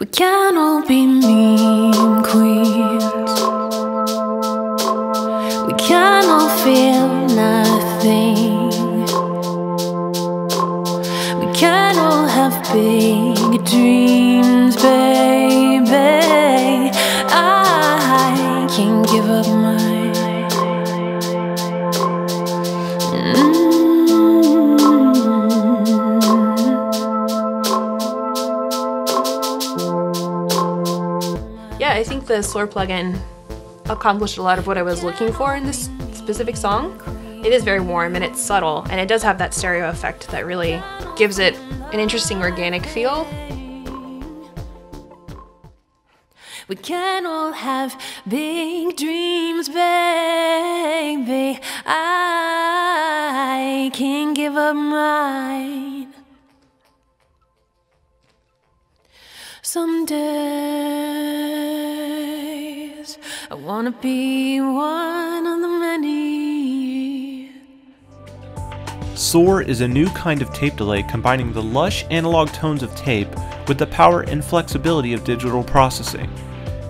We can all be mean queens. We can all feel nothing. We can all have big dreams, baby. I can't give up mine. I think the Soar plugin accomplished a lot of what I was looking for in this specific song. It is very warm and it's subtle, and it does have that stereo effect that really gives it an interesting organic feel. We can all have big dreams, baby. I can't give up mine. Some days I wanna be one of the many. Soar is a new kind of tape delay combining the lush analog tones of tape with the power and flexibility of digital processing.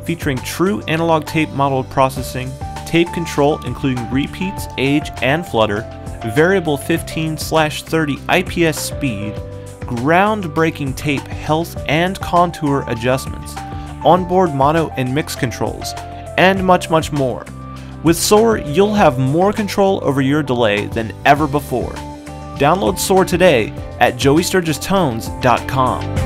Featuring true analog tape modeled processing, tape control including repeats, age, and flutter, variable 15 30 IPS speed, groundbreaking tape health and contour adjustments, onboard mono and mix controls, and much, much more. With Soar, you'll have more control over your delay than ever before. Download Soar today at joeysturgistones.com.